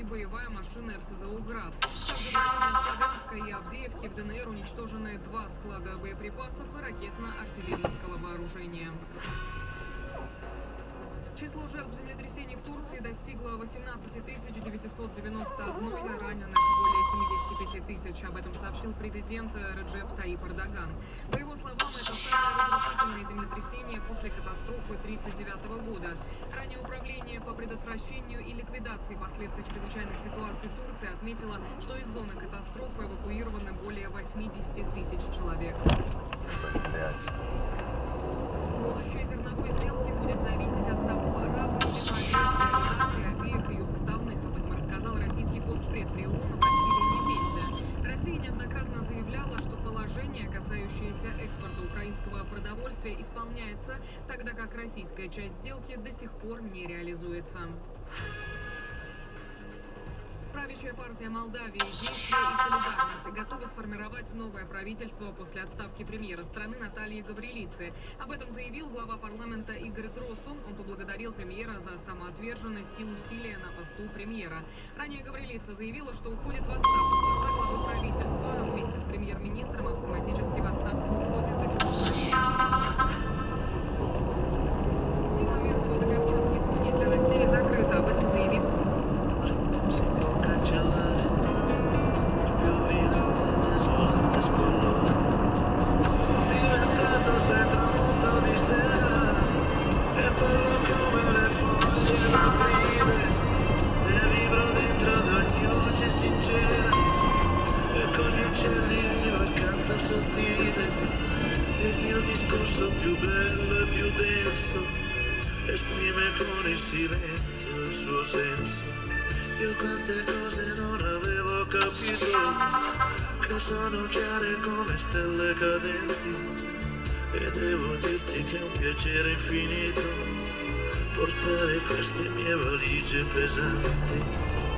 и боевая машина РСЗО «Град». Также в Славянска и Авдеевки в ДНР уничтожены два склада боеприпасов и ракетно-артиллерийского вооружения. Число жертв землетрясений в Турции достигло 18 991, раненых более 75 тысяч. Об этом сообщил президент Реджеп Таип Эрдоган. По его словам, это катастрофы 1939 года. Ранее Управление по предотвращению и ликвидации последствий чрезвычайных ситуаций Турции отметило, что из зоны катастрофы эвакуированы более 80 тысяч человек. Блять. Касающееся экспорта украинского продовольствия, исполняется, тогда как российская часть сделки до сих пор не реализуется. Правящая партия Молдавии «Действие и солидарность» готова сформировать новое правительство после отставки премьера страны Натальи Гаврилицы. Об этом заявил глава парламента Игорь Гроссу. Он поблагодарил премьера за самоотверженность и усилия на посту премьера. Ранее Гаврилица заявила, что уходит в отставку с поста правительства. Вместе più bello e più denso Esprime con il silenzio il suo senso io quante cose non avevo capito, che sono chiare come stelle cadenti. E devo dirti che è un piacere infinito portare queste mie valigie pesanti.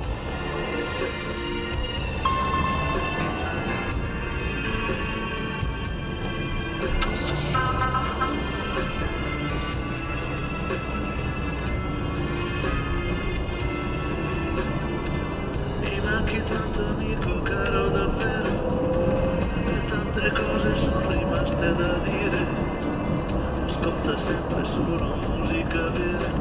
Solta sempre a sua música a ver.